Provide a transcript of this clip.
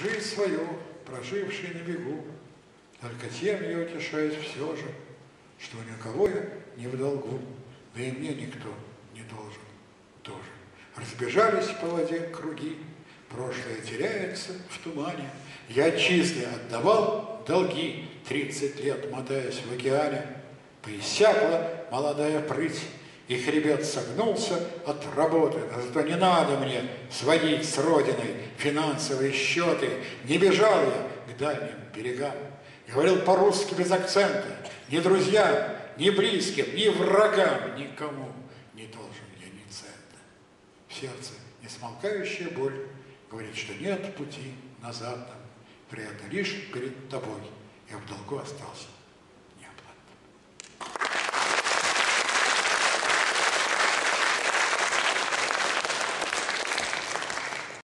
Жизнь свою, проживший на бегу, Только тем я утешаюсь все же, Что никого я не в долгу, Да и мне никто не должен тоже. Разбежались по воде круги, Прошлое теряется в тумане. Я чисто отдавал долги, Тридцать лет мотаясь в океане. Поиссякла молодая прыть, и хребет согнулся от работы, а зато не надо мне сводить с родиной финансовые счеты. Не бежал я к дальним берегам. Говорил по-русски без акцента. Ни друзьям, ни близким, ни врагам, никому не должен я ни цента. В сердце несмолкающая боль говорит, что нет пути назад нам. При этом лишь перед тобой я в долгу остался.